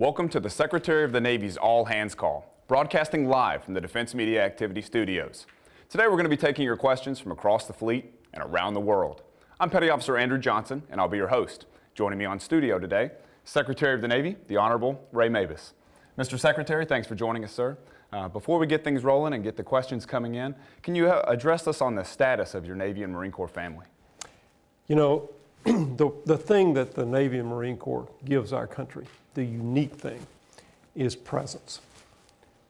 Welcome to the Secretary of the Navy's All Hands Call, broadcasting live from the Defense Media Activity Studios. Today we're going to be taking your questions from across the fleet and around the world. I'm Petty Officer Andrew Johnson, and I'll be your host. Joining me on studio today, Secretary of the Navy, the Honorable Ray Mabus. Mr. Secretary, thanks for joining us, sir. Uh, before we get things rolling and get the questions coming in, can you uh, address us on the status of your Navy and Marine Corps family? You know, the, the thing that the Navy and Marine Corps gives our country, the unique thing, is presence.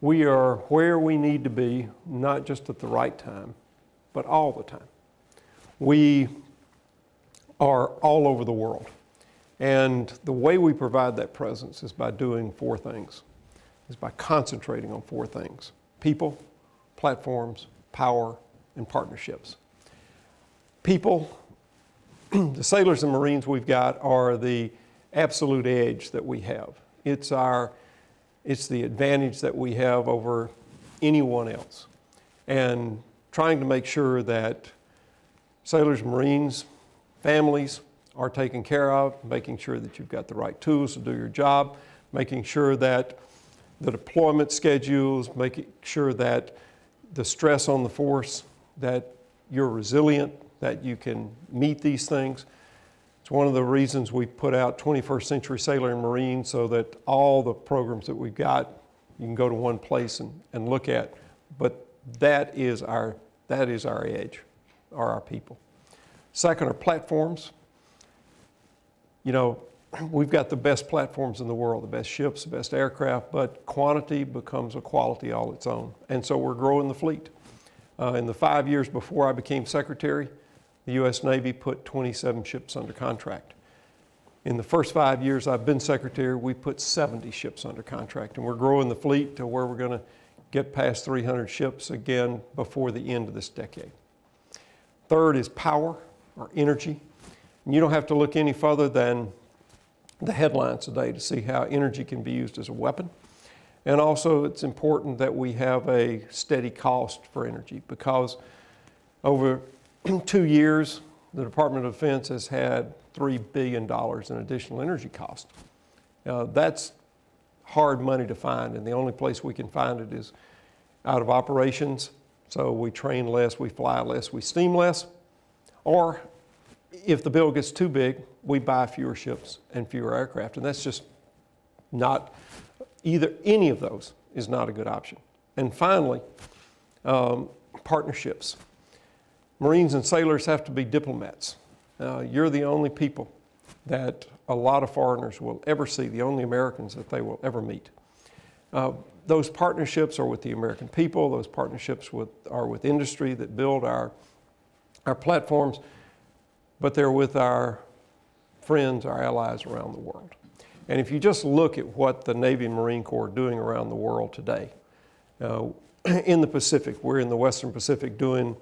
We are where we need to be, not just at the right time, but all the time. We are all over the world. And the way we provide that presence is by doing four things, is by concentrating on four things people, platforms, power, and partnerships. People, the sailors and Marines we've got are the absolute edge that we have. It's our, it's the advantage that we have over anyone else. And trying to make sure that sailors, Marines, families are taken care of, making sure that you've got the right tools to do your job, making sure that the deployment schedules, making sure that the stress on the force, that you're resilient, that you can meet these things. It's one of the reasons we put out 21st Century Sailor and Marine so that all the programs that we've got, you can go to one place and, and look at. But that is our, that is our edge, are our people. Second are platforms. You know, we've got the best platforms in the world, the best ships, the best aircraft, but quantity becomes a quality all its own. And so we're growing the fleet. Uh, in the five years before I became secretary, the U.S. Navy put 27 ships under contract. In the first five years I've been secretary, we put 70 ships under contract, and we're growing the fleet to where we're going to get past 300 ships again before the end of this decade. Third is power or energy. And you don't have to look any further than the headlines today to see how energy can be used as a weapon. And also, it's important that we have a steady cost for energy because over two years, the Department of Defense has had $3 billion in additional energy cost. Uh, that's hard money to find, and the only place we can find it is out of operations. So we train less, we fly less, we steam less. Or if the bill gets too big, we buy fewer ships and fewer aircraft, and that's just not either any of those is not a good option. And finally, um, partnerships. Marines and sailors have to be diplomats. Uh, you're the only people that a lot of foreigners will ever see, the only Americans that they will ever meet. Uh, those partnerships are with the American people, those partnerships with, are with industry that build our, our platforms, but they're with our friends, our allies around the world. And if you just look at what the Navy and Marine Corps are doing around the world today, uh, in the Pacific, we're in the Western Pacific doing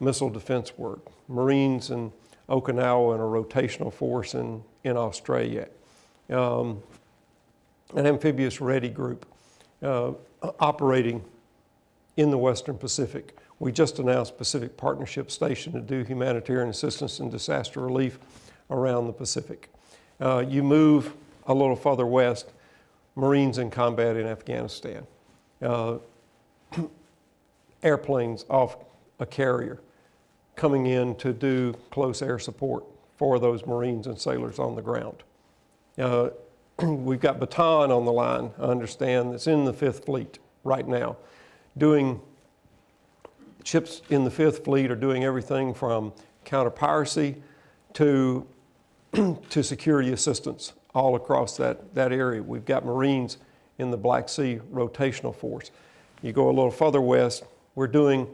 missile defense work. Marines in Okinawa and a rotational force in, in Australia. Um, an amphibious ready group uh, operating in the Western Pacific. We just announced Pacific Partnership Station to do humanitarian assistance and disaster relief around the Pacific. Uh, you move a little further west, Marines in combat in Afghanistan. Uh, airplanes off a carrier coming in to do close air support for those Marines and sailors on the ground. Uh, we've got Bataan on the line, I understand, that's in the Fifth Fleet right now, doing ships in the Fifth Fleet are doing everything from counter piracy to, to security assistance all across that, that area. We've got Marines in the Black Sea rotational force. You go a little further west, we're doing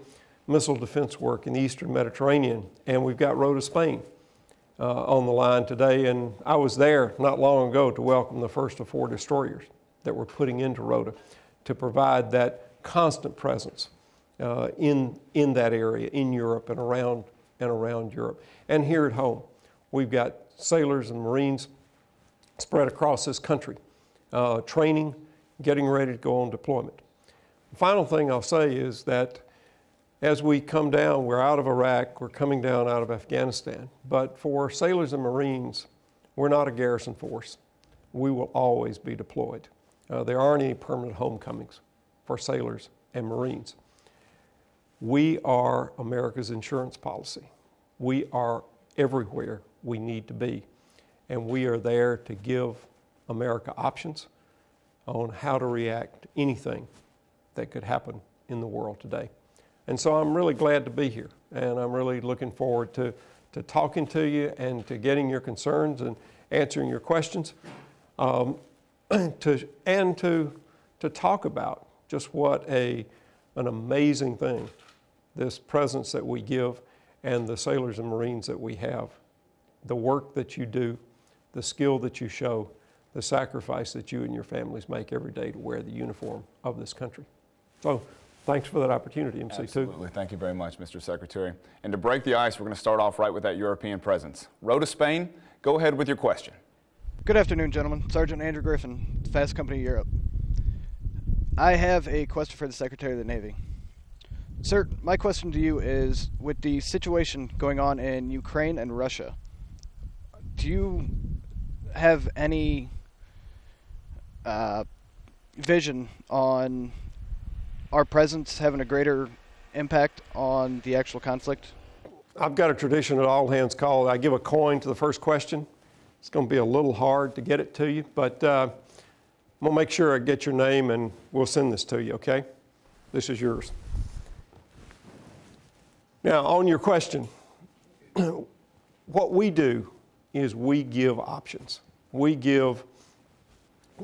missile defense work in the Eastern Mediterranean, and we've got Rota Spain uh, on the line today. And I was there not long ago to welcome the first of four destroyers that we're putting into Rota to provide that constant presence uh, in, in that area, in Europe and around, and around Europe. And here at home, we've got sailors and Marines spread across this country, uh, training, getting ready to go on deployment. The final thing I'll say is that as we come down, we're out of Iraq, we're coming down out of Afghanistan. But for sailors and Marines, we're not a garrison force. we will always be deployed. Uh, there aren't any permanent homecomings for sailors and Marines. We are America's insurance policy. We are everywhere we need to be. And we are there to give America options on how to react to anything that could happen in the world today. And so I'm really glad to be here, and I'm really looking forward to, to talking to you and to getting your concerns and answering your questions, um, to, and to, to talk about just what a, an amazing thing this presence that we give and the sailors and Marines that we have, the work that you do, the skill that you show, the sacrifice that you and your families make every day to wear the uniform of this country. So thanks for that opportunity, MC2. Absolutely. Thank you very much, Mr. Secretary. And to break the ice, we're going to start off right with that European presence. Rota Spain, go ahead with your question. Good afternoon, gentlemen. Sergeant Andrew Griffin, Fast Company Europe. I have a question for the Secretary of the Navy. Sir, my question to you is with the situation going on in Ukraine and Russia, do you have any uh, vision on our presence having a greater impact on the actual conflict? I've got a tradition at all hands call. I give a coin to the first question. It's going to be a little hard to get it to you, but uh, I'm going to make sure I get your name and we'll send this to you, okay? This is yours. Now, on your question, what we do is we give options. We give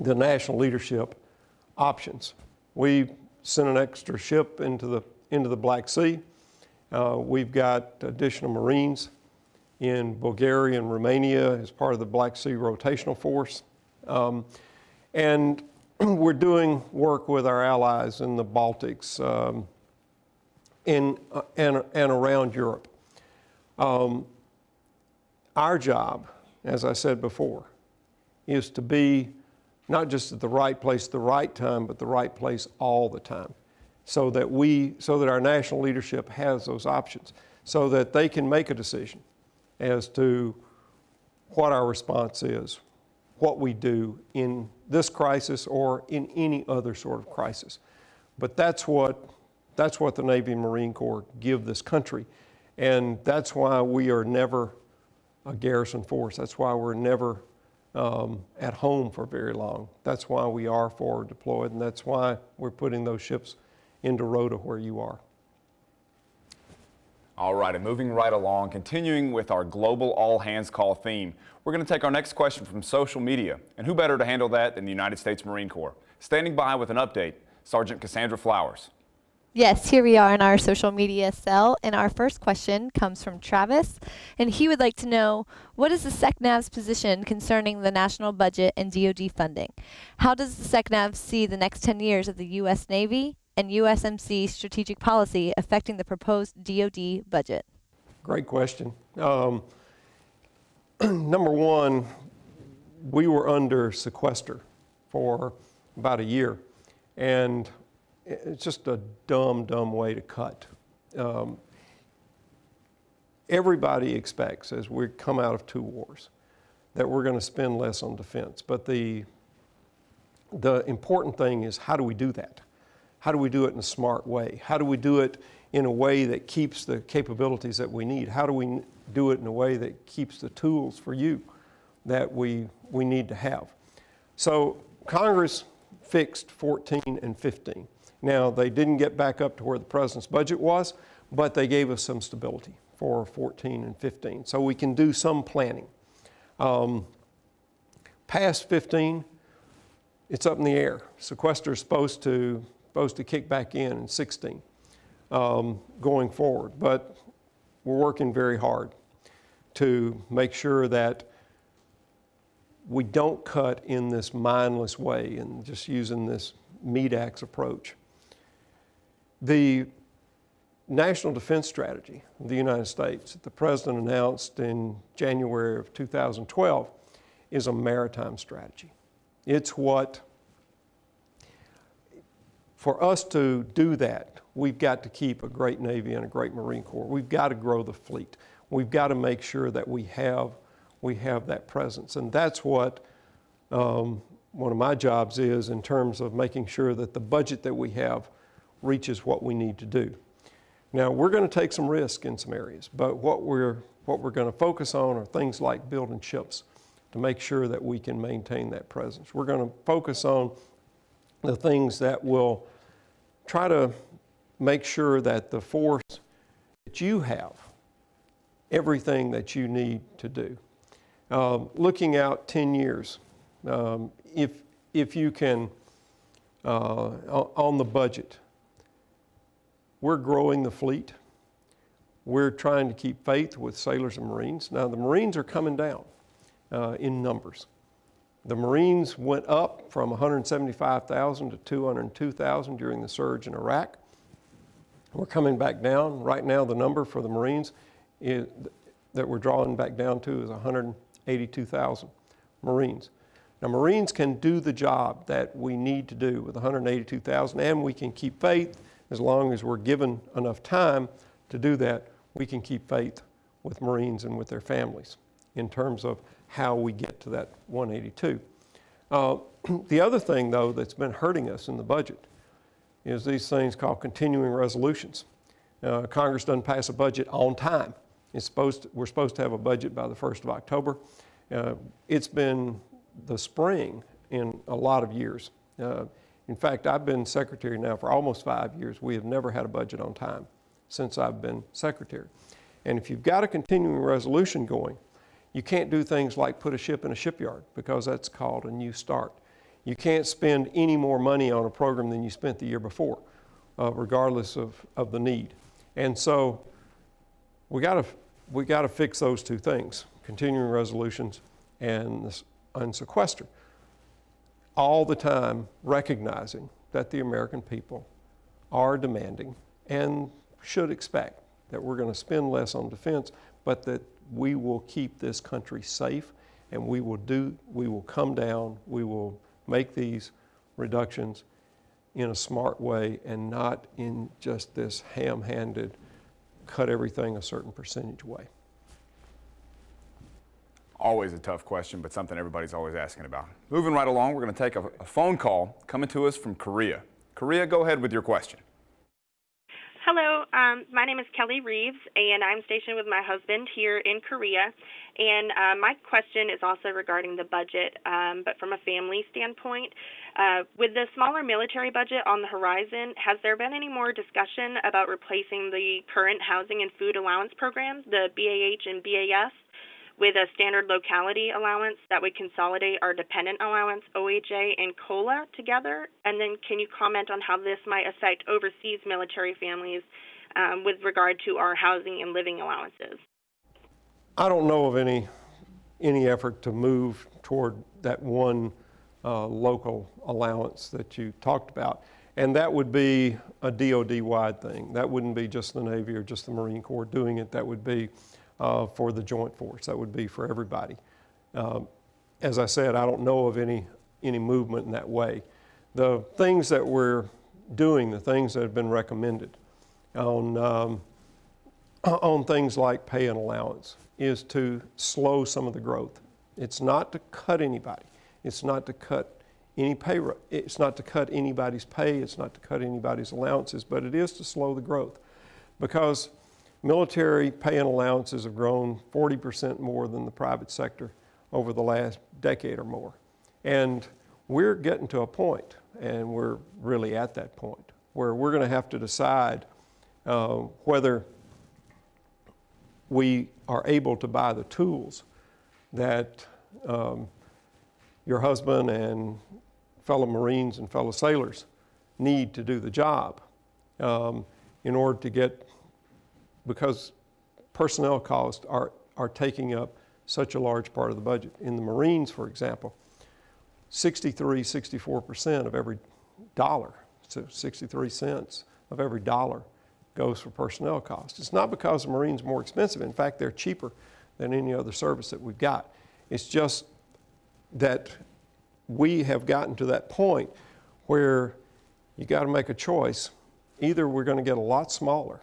the national leadership options. We sent an extra ship into the, into the Black Sea. Uh, we've got additional Marines in Bulgaria and Romania as part of the Black Sea Rotational Force. Um, and we're doing work with our allies in the Baltics um, in, uh, and, and around Europe. Um, our job, as I said before, is to be not just at the right place at the right time, but the right place all the time. So that we, so that our national leadership has those options, so that they can make a decision as to what our response is, what we do in this crisis or in any other sort of crisis. But that's what, that's what the Navy and Marine Corps give this country. And that's why we are never a garrison force. That's why we're never um, at home for very long. That's why we are forward deployed, and that's why we're putting those ships into Rota where you are. All right, and moving right along, continuing with our global all hands call theme, we're going to take our next question from social media. And who better to handle that than the United States Marine Corps? Standing by with an update, Sergeant Cassandra Flowers. Yes, here we are in our social media cell, and our first question comes from Travis, and he would like to know what is the SECNAV's position concerning the national budget and DoD funding? How does the SECNAV see the next 10 years of the U.S. Navy and USMC strategic policy affecting the proposed DoD budget? Great question. Um, number one, we were under sequester for about a year, and it's just a dumb, dumb way to cut. Um, everybody expects, as we come out of two wars, that we're going to spend less on defense. But the, the important thing is how do we do that? How do we do it in a smart way? How do we do it in a way that keeps the capabilities that we need? How do we do it in a way that keeps the tools for you that we, we need to have? So Congress fixed 14 and 15. Now, they didn't get back up to where the president's budget was, but they gave us some stability for 14 and 15. So we can do some planning. Um, past 15, it's up in the air. Sequester is supposed to, supposed to kick back in in 16 um, going forward. But we're working very hard to make sure that we don't cut in this mindless way and just using this meat ax approach. The National Defense Strategy of the United States that the President announced in January of 2012 is a maritime strategy. It's what, for us to do that, we've got to keep a great Navy and a great Marine Corps. We've got to grow the fleet. We've got to make sure that we have, we have that presence. And that's what um, one of my jobs is in terms of making sure that the budget that we have reaches what we need to do. Now, we're going to take some risk in some areas, but what we're, what we're going to focus on are things like building ships to make sure that we can maintain that presence. We're going to focus on the things that will try to make sure that the force that you have everything that you need to do. Um, looking out 10 years, um, if, if you can, uh, on the budget, we're growing the fleet. We're trying to keep faith with sailors and Marines. Now, the Marines are coming down uh, in numbers. The Marines went up from 175,000 to 202,000 during the surge in Iraq. We're coming back down. Right now, the number for the Marines is, that we're drawing back down to is 182,000 Marines. Now, Marines can do the job that we need to do with 182,000, and we can keep faith as long as we're given enough time to do that. We can keep faith with Marines and with their families in terms of how we get to that 182. Uh, the other thing, though, that's been hurting us in the budget is these things called continuing resolutions. Uh, Congress doesn't pass a budget on time. It's supposed to, we're supposed to have a budget by the 1st of October. Uh, it's been the spring in a lot of years. Uh, in fact, I've been secretary now for almost five years. We have never had a budget on time since I've been secretary. And if you've got a continuing resolution going, you can't do things like put a ship in a shipyard because that's called a new start. You can't spend any more money on a program than you spent the year before, uh, regardless of, of the need. And so we got to we got to fix those two things: continuing resolutions and and sequester. All the time, recognizing that the American people are demanding and should expect that we're going to spend less on defense, but that we will keep this country safe and we will do we will come down we will make these reductions in a smart way and not in just this ham-handed cut everything a certain percentage way always a tough question but something everybody's always asking about moving right along we're going to take a, a phone call coming to us from korea korea go ahead with your question Hello, um, my name is Kelly Reeves, and I'm stationed with my husband here in Korea. And uh, my question is also regarding the budget, um, but from a family standpoint. Uh, with the smaller military budget on the horizon, has there been any more discussion about replacing the current housing and food allowance programs, the BAH and BAS? With a standard locality allowance that would consolidate our dependent allowance, OHA, and COLA together? And then can you comment on how this might affect overseas military families um, with regard to our housing and living allowances? I don't know of any any effort to move toward that one uh, local allowance that you talked about. And that would be a DOD wide thing. That wouldn't be just the Navy or just the Marine Corps doing it. That would be uh, for the joint force. That would be for everybody. Um, as I said, I don't know of any, any movement in that way. The things that we're doing, the things that have been recommended on, um, on things like pay and allowance, is to slow some of the growth. It's not to cut anybody. It's not to cut any pay. It's not to cut anybody's pay. It's not to cut anybody's allowances, but it is to slow the growth, because Military pay and allowances have grown 40% more than the private sector over the last decade or more. And we're getting to a point, and we're really at that point, where we're going to have to decide uh, whether we are able to buy the tools that um, your husband and fellow Marines and fellow sailors need to do the job um, in order to get because personnel costs are, are taking up such a large part of the budget. In the Marines, for example, 63, 64% of every dollar, so 63 cents of every dollar goes for personnel costs. It's not because the Marines are more expensive. In fact, they're cheaper than any other service that we've got. It's just that we have gotten to that point where you got to make a choice. Either we're going to get a lot smaller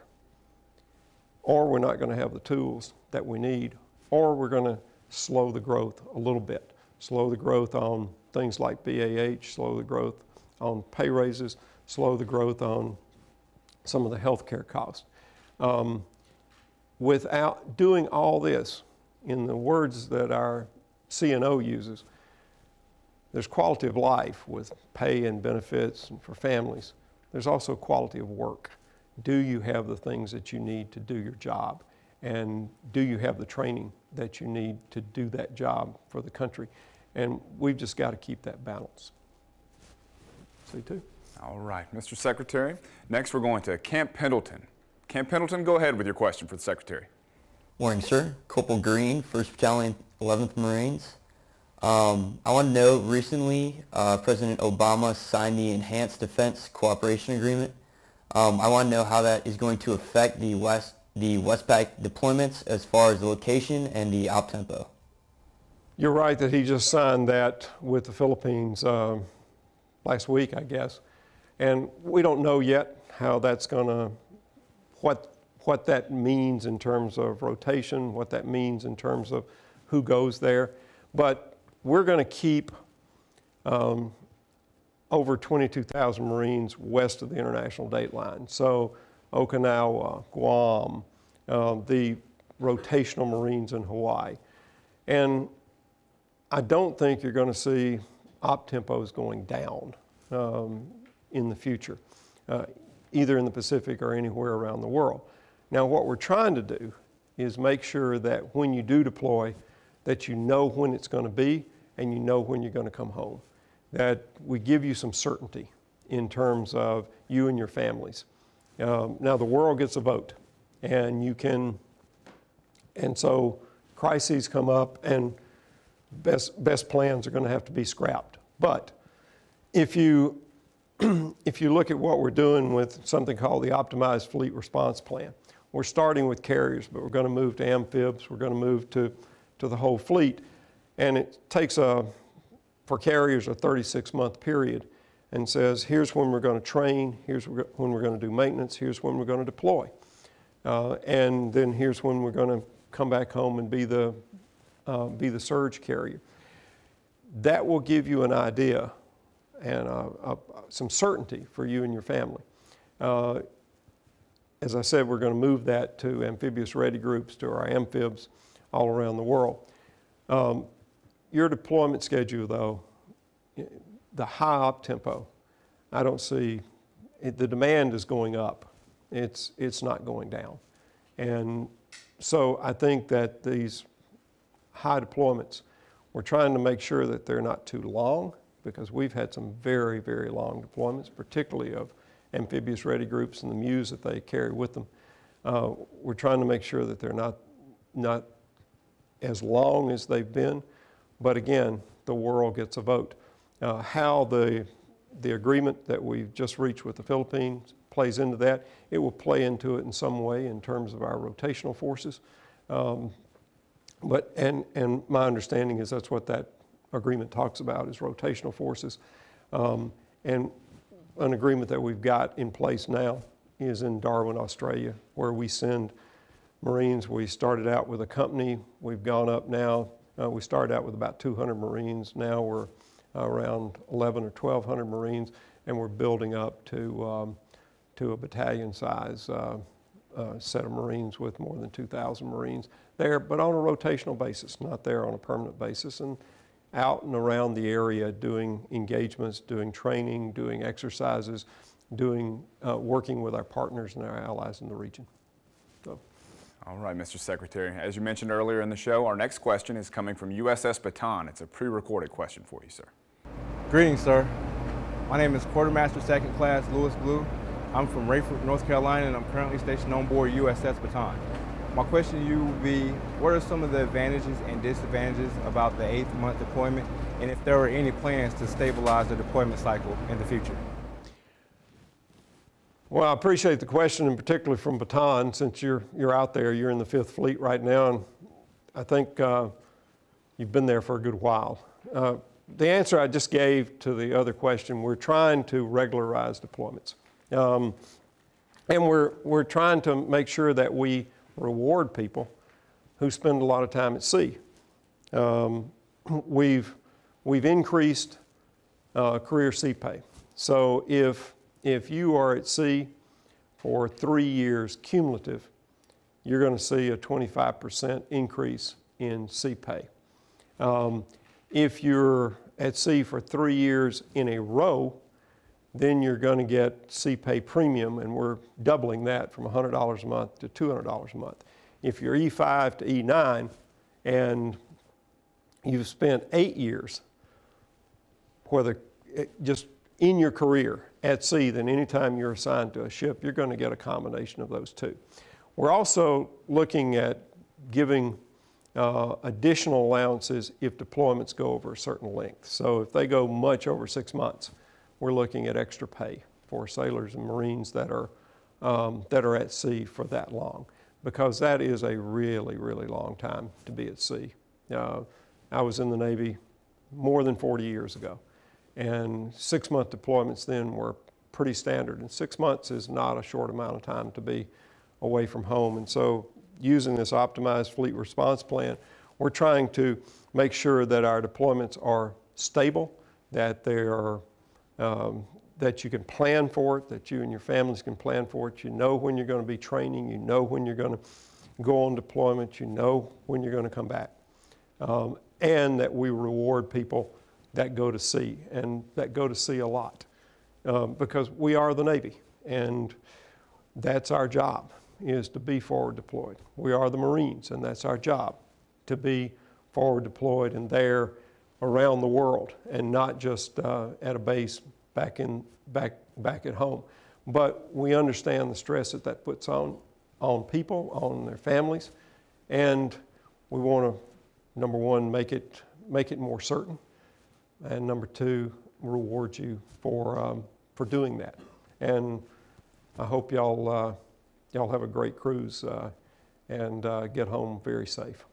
or we're not going to have the tools that we need, or we're going to slow the growth a little bit, slow the growth on things like BAH, slow the growth on pay raises, slow the growth on some of the healthcare costs. Um, without doing all this, in the words that our CNO uses, there's quality of life with pay and benefits and for families. There's also quality of work. Do you have the things that you need to do your job? And do you have the training that you need to do that job for the country? And we've just got to keep that balance. C2. All right, Mr. Secretary. Next, we're going to Camp Pendleton. Camp Pendleton, go ahead with your question for the Secretary. Morning, sir. Corporal Green, 1st Battalion, 11th Marines. Um, I want to know, recently uh, President Obama signed the Enhanced Defense Cooperation Agreement. Um, I want to know how that is going to affect the West the Westpac deployments as far as the location and the op tempo. You're right that he just signed that with the Philippines uh, last week, I guess, and we don't know yet how that's going to what what that means in terms of rotation, what that means in terms of who goes there, but we're going to keep um, over 22,000 Marines west of the international date line. So Okinawa, Guam, uh, the rotational Marines in Hawaii. And I don't think you're going to see op tempos going down um, in the future, uh, either in the Pacific or anywhere around the world. Now, what we're trying to do is make sure that when you do deploy, that you know when it's going to be and you know when you're going to come home. That we give you some certainty in terms of you and your families. Um, now, the world gets a vote, and you can, and so crises come up, and best, best plans are going to have to be scrapped. But if you, if you look at what we're doing with something called the Optimized Fleet Response Plan, we're starting with carriers, but we're going to move to amphibs, we're going to move to, to the whole fleet. And it takes a, for carriers, a 36 month period and says, here's when we're going to train, here's when we're going to do maintenance, here's when we're going to deploy. Uh, and then here's when we're going to come back home and be the, uh, be the surge carrier. That will give you an idea and uh, uh some certainty for you and your family. Uh, as I said, we're going to move that to amphibious ready groups, to our amphibs all around the world. Um, your deployment schedule, though, the high op tempo, I don't see, it, the demand is going up. It's, it's not going down. And so I think that these high deployments, we're trying to make sure that they're not too long because we've had some very, very long deployments, particularly of amphibious ready groups and the MEUs that they carry with them. Uh, we're trying to make sure that they're not, not as long as they've been, but again, the world gets a vote uh, how the, the agreement that we've just reached with the Philippines plays into that. It will play into it in some way in terms of our rotational forces. Um, but, and, and my understanding is that's what that agreement talks about is rotational forces. Um, and an agreement that we've got in place now is in Darwin, Australia, where we send Marines. We started out with a company. We've gone up now. Uh, we started out with about 200 Marines. Now we're around 11 or 1,200 Marines, and we're building up to, um, to a battalion size uh, uh, set of Marines with more than 2,000 Marines there, but on a rotational basis, not there on a permanent basis. And out and around the area doing engagements, doing training, doing exercises, doing, uh, working with our partners and our allies in the region. All right, Mr. Secretary. As you mentioned earlier in the show, our next question is coming from USS Bataan. It's a pre-recorded question for you, sir. Greetings, sir. My name is Quartermaster Second Class Lewis Blue. I'm from Raeford, North Carolina, and I'm currently stationed on board USS Bataan. My question to you will be, what are some of the advantages and disadvantages about the eighth month deployment, and if there are any plans to stabilize the deployment cycle in the future? Well, I appreciate the question, and particularly from Bataan, since you're, you're out there, you're in the Fifth Fleet right now, and I think uh, you've been there for a good while. Uh, the answer I just gave to the other question, we're trying to regularize deployments. Um, and we're, we're trying to make sure that we reward people who spend a lot of time at sea. Um, we've, we've increased uh, career sea pay. So if, if you are at sea for three years cumulative, you're going to see a 25% increase in sea pay. Um, if you're at sea for three years in a row, then you're going to get sea pay premium, and we're doubling that from $100 a month to $200 a month. If you're E5 to E9 and you've spent eight years, whether eh, just in your career at sea, then anytime you're assigned to a ship, you're going to get a combination of those two. We're also looking at giving uh, additional allowances if deployments go over a certain length. So if they go much over six months, we're looking at extra pay for sailors and Marines that are, um, that are at sea for that long because that is a really, really long time to be at sea. Uh, I was in the Navy more than 40 years ago, and six month deployments then were pretty standard. And six months is not a short amount of time to be away from home. And so, using this optimized fleet response plan, we're trying to make sure that our deployments are stable, that they are um, that you can plan for it, that you and your families can plan for it. You know when you're going to be training, you know when you're going to go on deployment, you know when you're going to come back. Um, and that we reward people that go to sea and that go to sea a lot um, because we are the Navy and that's our job is to be forward deployed. We are the Marines and that's our job to be forward deployed and there around the world and not just uh, at a base back in back back at home. But we understand the stress that that puts on on people, on their families, and we want to number one make it make it more certain, and number two reward you for um, for doing that. And I hope y'all uh, y'all have a great cruise uh, and uh, get home very safe.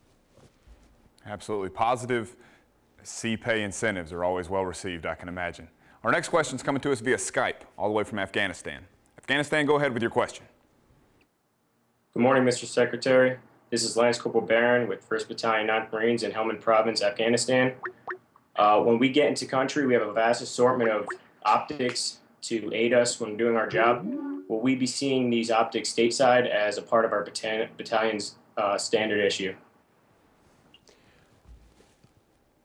Absolutely positive sea pay incentives are always well received, I can imagine. Our next question is coming to us via Skype, all the way from Afghanistan. Afghanistan, go ahead with your question. Good morning, Mr. Secretary. This is Lance Corporal Barron with 1st Battalion 9th Marines in Helmand Province, Afghanistan. Uh, when we get into country, we have a vast assortment of optics to aid us when doing our job. Will we be seeing these optics stateside as a part of our battalion's uh, standard issue?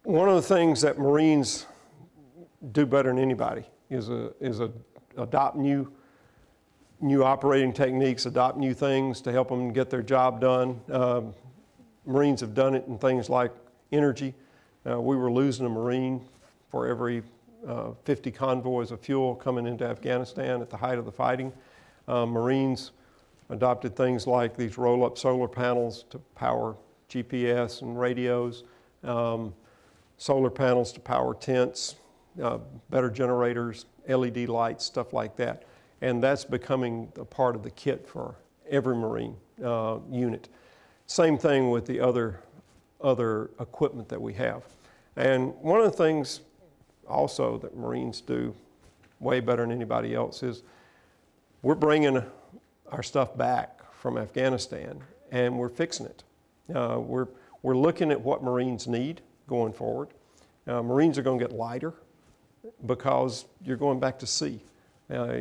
One of the things that Marines do better than anybody is, a, is a, adopt new, new operating techniques, adopt new things to help them get their job done. Um, Marines have done it in things like energy. Uh, we were losing a Marine for every uh, 50 convoys of fuel coming into Afghanistan at the height of the fighting. Uh, Marines adopted things like these roll up solar panels to power GPS and radios. Um, solar panels to power tents, uh, better generators, LED lights, stuff like that. And that's becoming a part of the kit for every Marine uh, unit. Same thing with the other, other equipment that we have. And one of the things also that Marines do way better than anybody else is we're bringing our stuff back from Afghanistan and we're fixing it. Uh, we're, we're looking at what Marines need going forward. Uh, Marines are going to get lighter because you're going back to sea. Uh,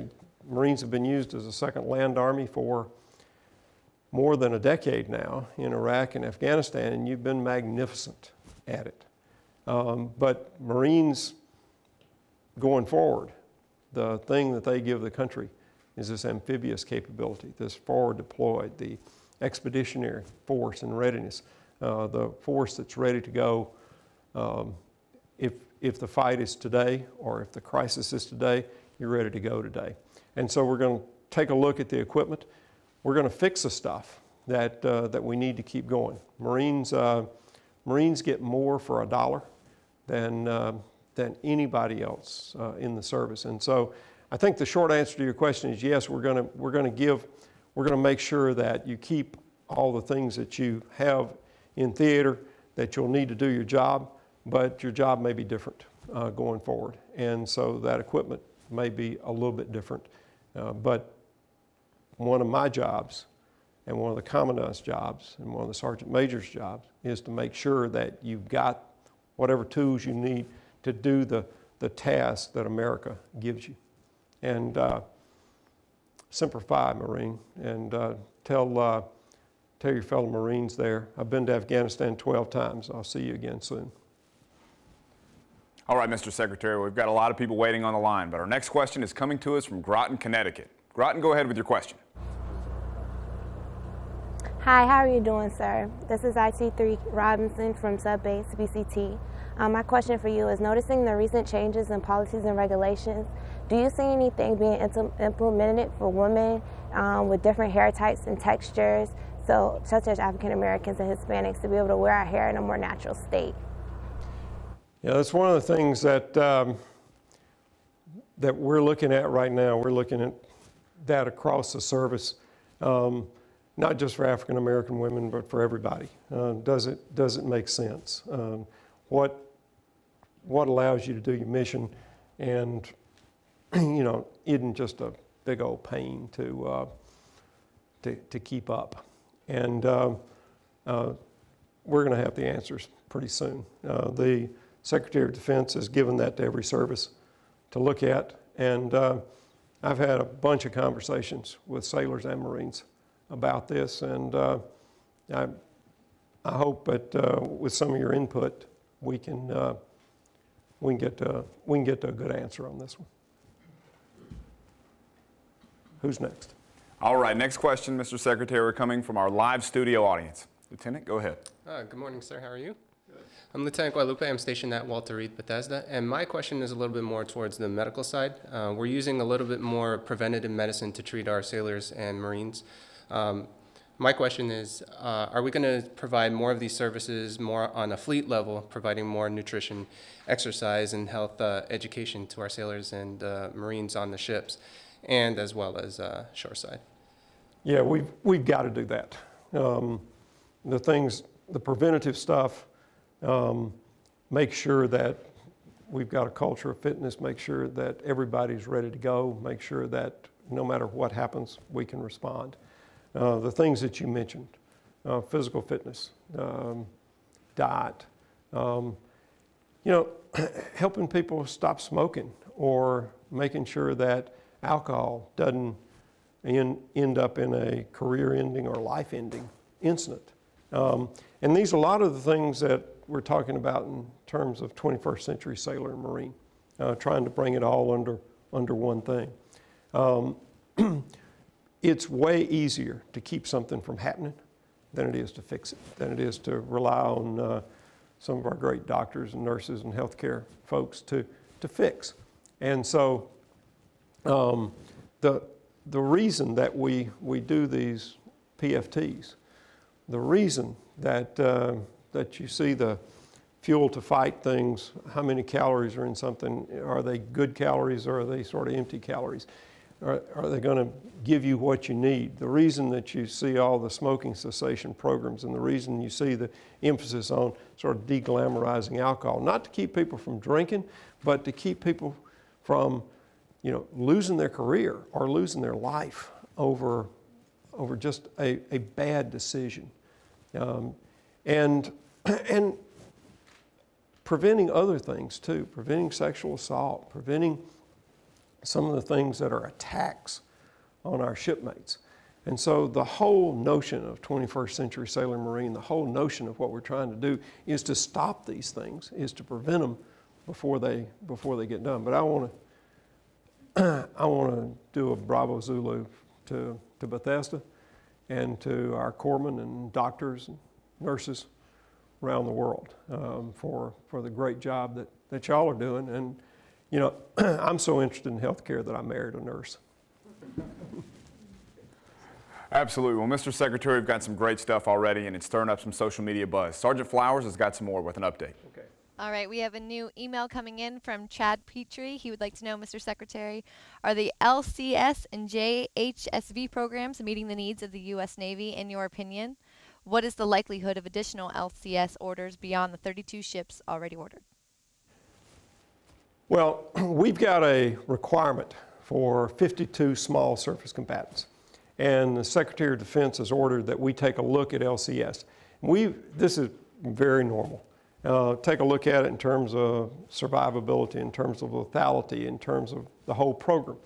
Marines have been used as a second land army for more than a decade now in Iraq and Afghanistan, and you've been magnificent at it. Um, but Marines going forward, the thing that they give the country is this amphibious capability, this forward deployed, the expeditionary force and readiness, uh, the force that's ready to go um, if, if the fight is today or if the crisis is today, you're ready to go today. And so we're going to take a look at the equipment. We're going to fix the stuff that, uh, that we need to keep going. Marines, uh, Marines get more for a dollar than, uh, than anybody else uh, in the service. And so I think the short answer to your question is yes, we're going we're to give, we're going to make sure that you keep all the things that you have in theater that you'll need to do your job but your job may be different uh, going forward. And so that equipment may be a little bit different. Uh, but one of my jobs and one of the commandant's jobs and one of the sergeant major's jobs is to make sure that you've got whatever tools you need to do the, the task that America gives you. And uh, Semper Fi, Marine, and uh, tell, uh, tell your fellow Marines there, I've been to Afghanistan 12 times. I'll see you again soon. All right, Mr. Secretary, we've got a lot of people waiting on the line, but our next question is coming to us from Groton, Connecticut. Groton, go ahead with your question. Hi, how are you doing, sir? This is IT3 Robinson from Subbase BCT. Um, my question for you is noticing the recent changes in policies and regulations, do you see anything being implemented for women um, with different hair types and textures, so such as African Americans and Hispanics, to be able to wear our hair in a more natural state? Yeah, that's one of the things that um, that we're looking at right now. We're looking at that across the service, um, not just for African American women, but for everybody. Uh, does it does it make sense? Um, what what allows you to do your mission, and you know, isn't just a big old pain to uh, to, to keep up, and uh, uh we're going to have the answers pretty soon. Uh, the Secretary of Defense has given that to every service to look at. And uh, I've had a bunch of conversations with sailors and Marines about this. And uh, I, I hope that with some of your input, we can, we, can get to, we can get to a good answer on this one. Who's next? All right, next question, Mr. Secretary, coming from our live studio audience. Lieutenant, go ahead. Uh, good morning, sir. How are you? I'm Lieutenant Guadalupe. I'm stationed at Walter Reed Bethesda, and my question is a little bit more towards the medical side. Uh, we're using a little bit more preventative medicine to treat our sailors and Marines. Um, my question is, uh, are we going to provide more of these services more on a fleet level, providing more nutrition, exercise, and health uh, education to our sailors and uh, Marines on the ships, and as well as uh, shoreside? Yeah, we've, we've got to do that. Um, the things, the preventative stuff, um, make sure that we've got a culture of fitness, make sure that everybody's ready to go, make sure that no matter what happens, we can respond. Uh, the things that you mentioned, uh, physical fitness, um, diet, um, you know, helping people stop smoking or making sure that alcohol doesn't in, end up in a career ending or life ending incident. Um, and these are a lot of the things that we're talking about in terms of 21st century sailor and marine, uh, trying to bring it all under, under one thing. It's way easier to keep something from happening than it is to fix it, than it is to rely on uh, some of our great doctors and nurses and healthcare folks to, to fix. And so um, the, the reason that we, we do these PFTs, the reason that uh, that you see the fuel to fight things, how many calories are in something, are they good calories or are they sort of empty calories? Are, are they going to give you what you need? The reason that you see all the smoking cessation programs and the reason you see the emphasis on sort of deglamorizing alcohol, not to keep people from drinking, but to keep people from, you know, losing their career or losing their life over, over just a, a bad decision. Um, and, and preventing other things too, preventing sexual assault, preventing some of the things that are attacks on our shipmates. And so the whole notion of 21st century sailor marine, the whole notion of what we're trying to do is to stop these things, is to prevent them before they, before they get done. But I want to, I want to do a bravo Zulu to, to Bethesda and to our corpsmen and doctors and nurses around the world um, for, for the great job that, that y'all are doing. And, you know, I'm so interested in healthcare that I married a nurse. Absolutely. Well, Mr. Secretary, we've got some great stuff already, and it's stirring up some social media buzz. Sergeant Flowers has got some more with an update. Okay. All right, we have a new email coming in from Chad Petrie. He would like to know, Mr. Secretary, are the LCS and JHSV programs meeting the needs of the U.S. Navy in your opinion? What is the likelihood of additional LCS orders beyond the 32 ships already ordered? Well, we've got a requirement for 52 small surface combatants. And the Secretary of Defense has ordered that we take a look at LCS. We, this is very normal. uh, take a look at it in terms of survivability, in terms of lethality, in terms of the whole program.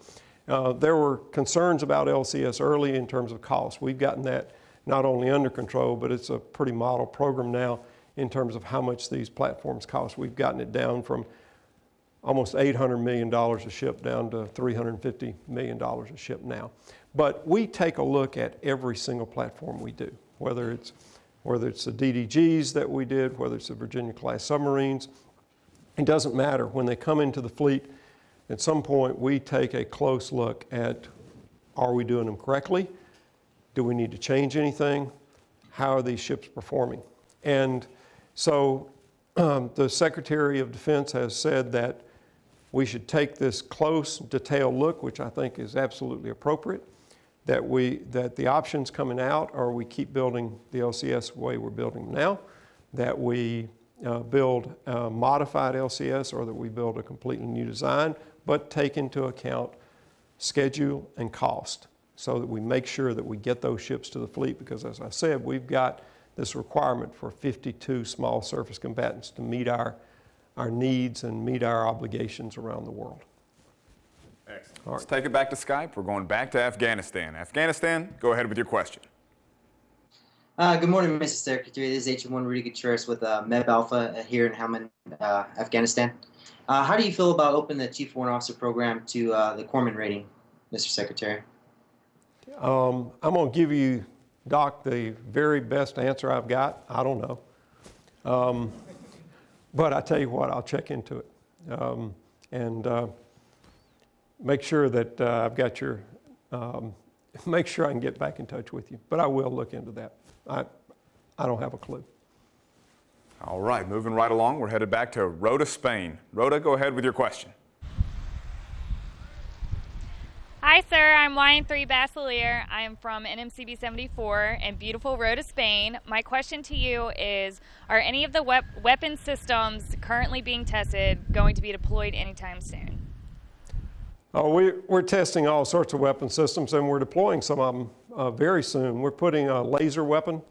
Uh, there were concerns about LCS early in terms of cost. We've gotten that not only under control, but it's a pretty model program now in terms of how much these platforms cost. We've gotten it down from almost $800 million a ship down to $350 million a ship now. But we take a look at every single platform we do, whether it's, whether it's the DDGs that we did, whether it's the Virginia class submarines. It doesn't matter. When they come into the fleet, at some point we take a close look at are we doing them correctly? Do we need to change anything? How are these ships performing? And so um, the Secretary of Defense has said that we should take this close, detailed look, which I think is absolutely appropriate, that, we, that the options coming out are we keep building the LCS the way we're building now, that we uh, build a modified LCS or that we build a completely new design, but take into account schedule and cost so that we make sure that we get those ships to the fleet because as I said, we've got this requirement for 52 small surface combatants to meet our, our needs and meet our obligations around the world. Excellent. Let's take it back to Skype. We're going back to Afghanistan. Afghanistan, go ahead with your question. Uh, good morning, Mr. Secretary. This is HM1 Rudy Gutierrez with uh, MEB Alpha uh, here in Helmand, uh, Afghanistan. Uh, how do you feel about opening the Chief Warrant Officer program to uh, the corpsman rating, Mr. Secretary? Um, I'm going to give you, Doc, the very best answer I've got. I don't know. Um, but I tell you what, I'll check into it. Um, and uh, make sure that uh, I've got your, um, make sure I can get back in touch with you. But I will look into that. I, I don't have a clue. All right, moving right along, we're headed back to Rota, Spain. Rota, go ahead with your question. Hi, sir. I'm YN3 Basileer. I am from NMCB 74 in beautiful Rota, Spain. My question to you is Are any of the wep- weapon systems currently being tested going to be deployed anytime soon? Oh, we, we're testing all sorts of weapon systems and we're deploying some of them uh, very soon. We're putting a laser weapon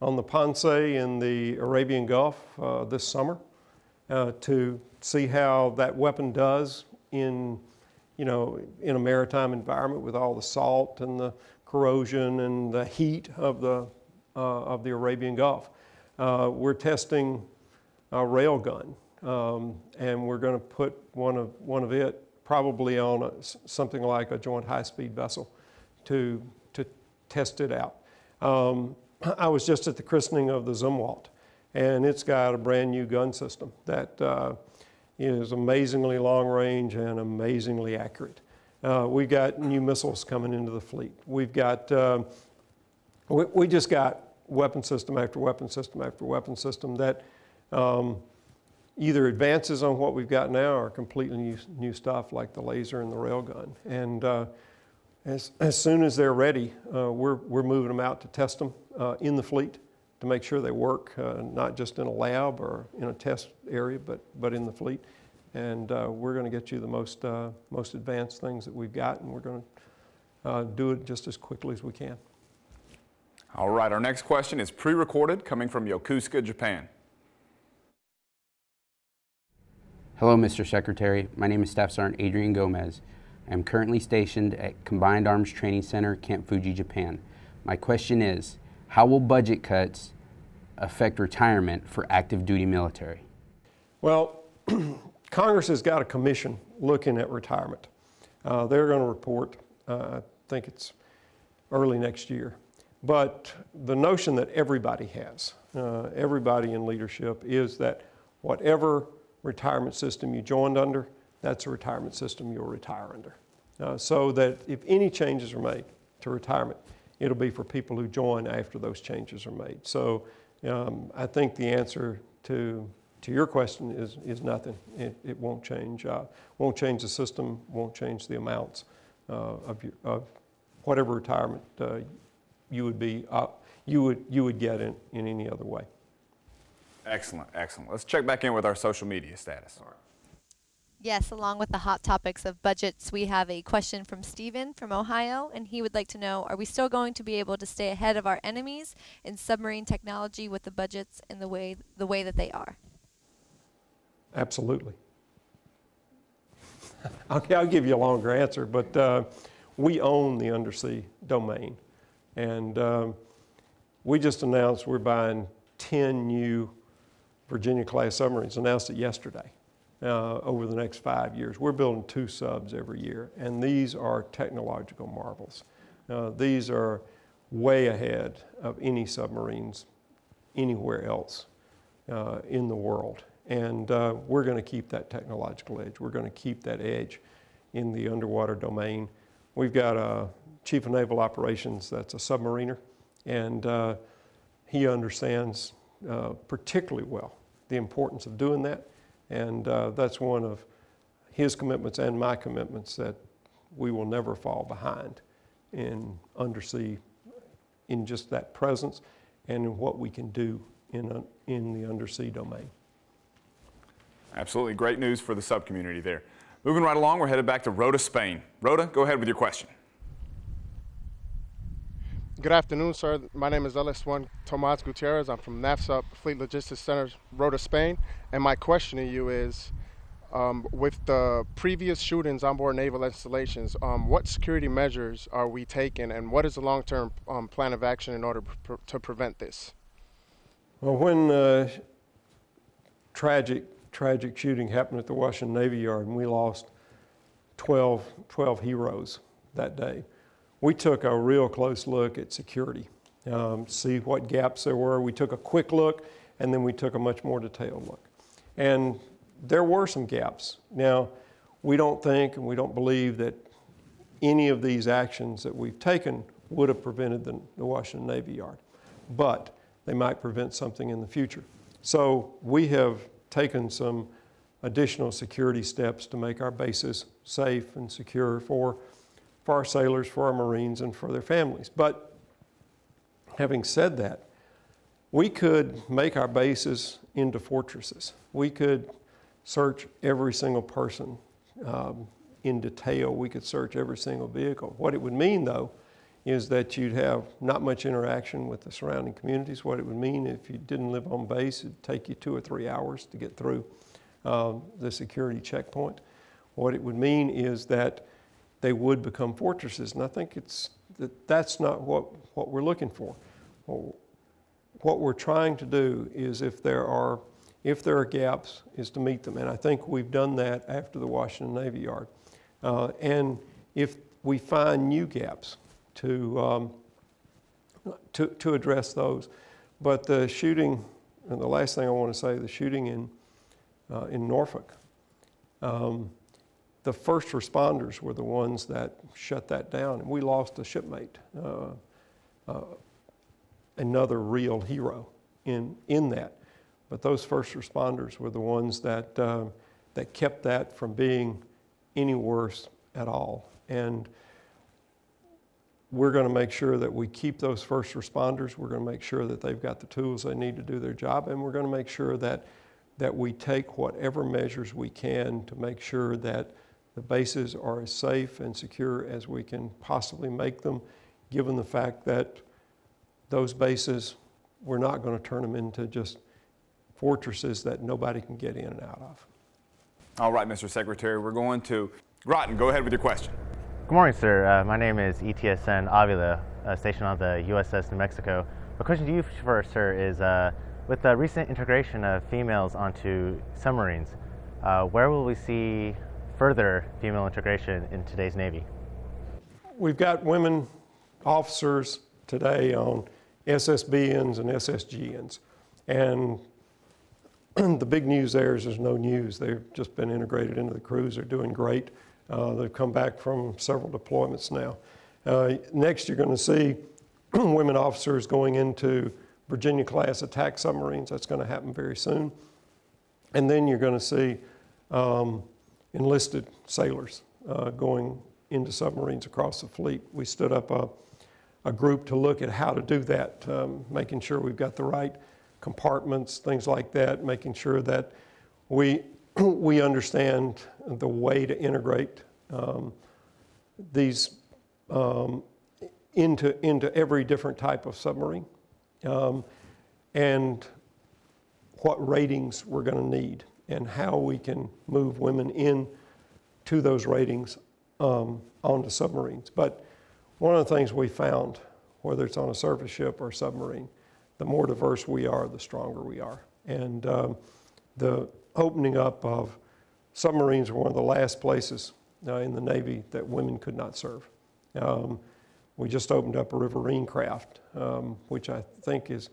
on the Ponce in the Arabian Gulf uh, this summer uh, to see how that weapon does in, you know, in a maritime environment with all the salt and the corrosion and the heat of the, uh, of the Arabian Gulf. Uh, we're testing a rail gun, um, and we're going to put one of, one of it probably on a, something like a joint high-speed vessel to, to test it out. Um, I was just at the christening of the Zumwalt, and it's got a brand new gun system that uh, is amazingly long range and amazingly accurate. Uh, we've got new missiles coming into the fleet. We've got, uh, we, we, just got weapon system after weapon system after weapon system that um, either advances on what we've got now or completely new, new stuff like the laser and the railgun. And uh, as, as soon as they're ready, uh, we're, we're moving them out to test them uh, in the fleet to make sure they work, uh, not just in a lab or in a test area, but, but in the fleet. And uh, we're going to get you the most, uh, most advanced things that we've got, and we're going to uh, do it just as quickly as we can. All right, our next question is pre-recorded coming from Yokosuka, Japan. Hello, Mr. Secretary. My name is Staff Sergeant Adrian Gomez. I am currently stationed at Combined Arms Training Center, Camp Fuji, Japan. My question is, how will budget cuts affect retirement for active duty military? Well, Congress has got a commission looking at retirement. Uh, they're going to report, uh, I think it's early next year. But the notion that everybody has, uh, everybody in leadership, is that whatever retirement system you joined under, that's a retirement system you'll retire under. Uh, so that if any changes are made to retirement, it'll be for people who join after those changes are made. So um, I think the answer to, to your question is, is nothing. It, it won't change. Uh, won't change the system, won't change the amounts uh, of, your, of whatever retirement uh, you would be uh, you would you would get in, in any other way. Excellent, excellent. Let's check back in with our social media status. Yes, along with the hot topics of budgets, we have a question from Stephen from Ohio, and he would like to know Are we still going to be able to stay ahead of our enemies in submarine technology with the budgets in the way, the way that they are? Absolutely. I'll, I'll give you a longer answer, but uh, we own the undersea domain. And um, we just announced we're buying 10 new Virginia class submarines, announced it yesterday, uh, over the next five years. We're building two subs every year, and these are technological marvels. Uh, these are way ahead of any submarines anywhere else uh, in the world. And uh, we're going to keep that technological edge. We're going to keep that edge in the underwater domain. We've got a chief of naval operations that's a submariner, and uh, he understands uh, particularly well the importance of doing that. And uh, that's one of his commitments and my commitments that we will never fall behind in undersea, in just that presence and in what we can do in, a, in the undersea domain. Absolutely great news for the sub community there. Moving right along, we're headed back to Rota, Spain. Rota, go ahead with your question. Good afternoon, sir. My name is Ellis Juan Tomas Gutierrez. I'm from NAVSUP Fleet Logistics Center, Rota, Spain. And my question to you is, um, with the previous shootings on board naval installations, um, what security measures are we taking and what is the long-term um, plan of action in order to prevent this? Well, when uh, tragic, tragic shooting happened at the Washington Navy Yard and we lost 12, 12 heroes that day, we took a real close look at security, um, see what gaps there were. We took a quick look and then we took a much more detailed look. And there were some gaps. Now, we don't think and we don't believe that any of these actions that we've taken would have prevented the, the Washington Navy Yard, but they might prevent something in the future. So we have taken some additional security steps to make our bases safe and secure for for our sailors, for our Marines, and for their families. But having said that, we could make our bases into fortresses. We could search every single person um, in detail. We could search every single vehicle. What it would mean, though, is that you'd have not much interaction with the surrounding communities. What it would mean if you didn't live on base, it'd take you two or three hours to get through um, the security checkpoint. What it would mean is that they would become fortresses. And I think it's that that's not what, what we're looking for. What we're trying to do is if there are if there are gaps, is to meet them. And I think we've done that after the Washington Navy Yard. Uh, and if we find new gaps to, um, to, to address those. But the shooting, and the last thing I want to say, the shooting in, uh, in Norfolk, um, the first responders were the ones that shut that down. And we lost a shipmate, uh, uh, another real hero in, in that. But those first responders were the ones that, uh, that kept that from being any worse at all. And we're going to make sure that we keep those first responders. We're going to make sure that they've got the tools they need to do their job. And we're going to make sure that, that we take whatever measures we can to make sure that the bases are as safe and secure as we can possibly make them, given the fact that those bases, we're not going to turn them into just fortresses that nobody can get in and out of. All right, Mr. Secretary, we're going to Groton. Go ahead with your question. Good morning, sir. Uh, my name is ETSN Avila, uh, stationed on the USS New Mexico. My question to you first, sir, is uh, with the recent integration of females onto submarines, uh, where will we see further female integration in today's Navy? We've got women officers today on SSBNs and SSGNs. And the big news there is there's no news. They've just been integrated into the crews. They're doing great. Uh, they've come back from several deployments now. Uh, next, you're going to see women officers going into Virginia class attack submarines. That's going to happen very soon. And then you're going to see um, enlisted sailors uh, going into submarines across the fleet. We stood up a, a group to look at how to do that, um, making sure we've got the right compartments, things like that, making sure that we, we understand the way to integrate um, these um, into, into every different type of submarine um, and what ratings we're going to need and how we can move women in to those ratings um, onto submarines. But one of the things we found, whether it's on a surface ship or submarine, the more diverse we are, the stronger we are. And um, the opening up of submarines were one of the last places uh, in the Navy that women could not serve. Um, we just opened up a riverine craft, um, which I think is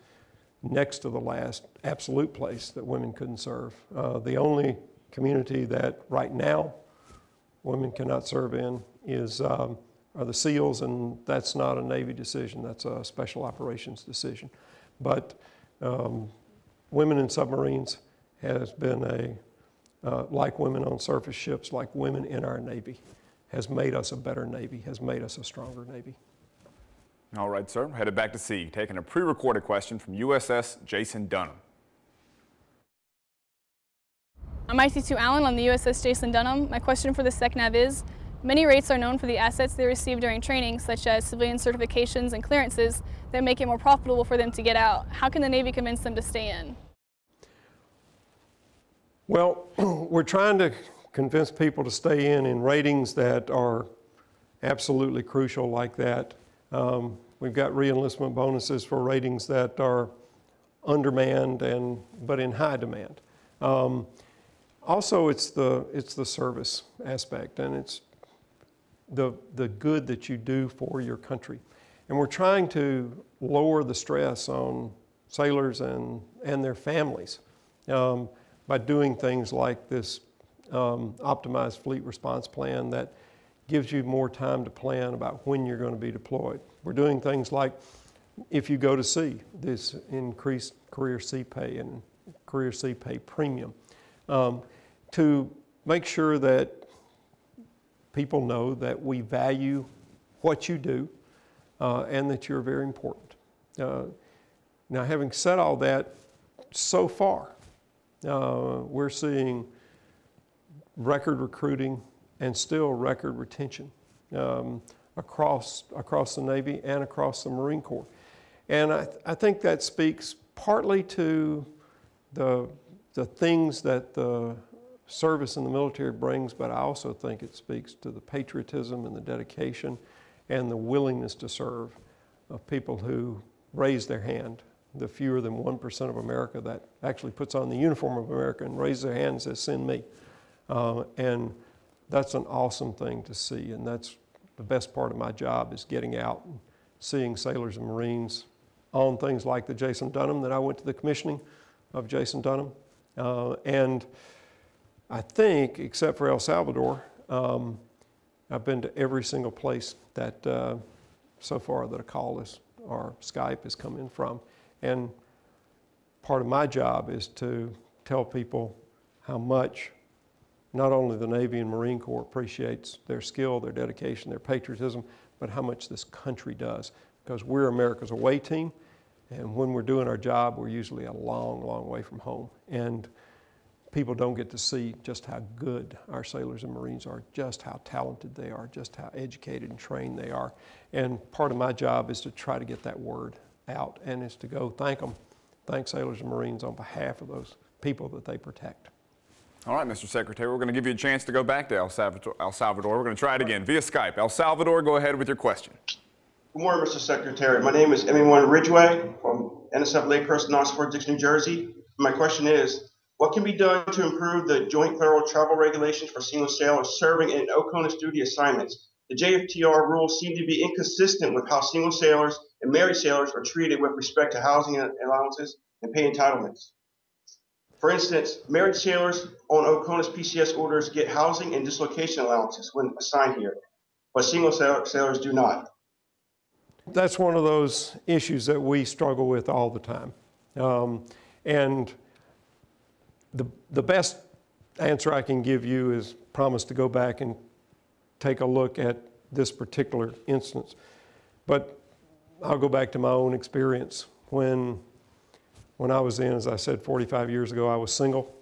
next to the last absolute place that women couldn't serve. Uh, the only community that right now women cannot serve in is um, are the SEALs, and that's not a Navy decision. That's a special operations decision. But um, women in submarines has been a uh, like women on surface ships, like women in our Navy, has made us a better Navy, has made us a stronger Navy. All right, sir. Headed back to sea, taking a pre-recorded question from USS Jason Dunham. I'm IC2 Allen on the USS Jason Dunham. My question for the SECNAV is, many rates are known for the assets they receive during training, such as civilian certifications and clearances, that make it more profitable for them to get out. How can the Navy convince them to stay in? Well, we're trying to convince people to stay in in ratings that are absolutely crucial like that. Um, we've got reenlistment bonuses for ratings that are undermanned and but in high demand. Um, also, it's the it's the service aspect and it's the the good that you do for your country, and we're trying to lower the stress on sailors and and their families. Um, by doing things like this um, optimized fleet response plan that gives you more time to plan about when you're going to be deployed. We're doing things like if you go to sea, this increased career sea pay and career sea pay premium um, to make sure that people know that we value what you do uh, and that you're very important. Uh, now, having said all that, so far, uh, we're seeing record recruiting and still record retention um, across, across the Navy and across the Marine Corps. And I, th- I think that speaks partly to the, the things that the service in the military brings, but I also think it speaks to the patriotism and the dedication and the willingness to serve of people who raise their hand the fewer than 1% of America that actually puts on the uniform of America and raises their hand and says, Send me. Uh, and that's an awesome thing to see. And that's the best part of my job is getting out and seeing sailors and Marines on things like the Jason Dunham that I went to the commissioning of Jason Dunham. Uh, and I think, except for El Salvador, um, I've been to every single place that uh, so far that a call is or Skype has come in from. And part of my job is to tell people how much not only the Navy and Marine Corps appreciates their skill, their dedication, their patriotism, but how much this country does. Because we're America's away team, and when we're doing our job, we're usually a long, long way from home. And people don't get to see just how good our sailors and Marines are, just how talented they are, just how educated and trained they are. And part of my job is to try to get that word out and is to go thank them, thank sailors and Marines on behalf of those people that they protect. All right, Mr. Secretary, we're going to give you a chance to go back to El Salvador. El Salvador. We're going to try it again via Skype. El Salvador, go ahead with your question. Good morning, Mr. Secretary. My name is Emmy1 Ridgeway from NSF Layperson, Oxford, Dix, New Jersey. My question is, what can be done to improve the joint federal travel regulations for single sailors serving in OCONUS duty assignments? The JFTR rules seem to be inconsistent with how single sailors and married sailors are treated with respect to housing allowances and pay entitlements. For instance, married sailors on OCONUS PCS orders get housing and dislocation allowances when assigned here, but single sailors do not. That's one of those issues that we struggle with all the time. Um, and the, the best answer I can give you is promise to go back and take a look at this particular instance. But I'll go back to my own experience. When, when I was in, as I said, 45 years ago, I was single.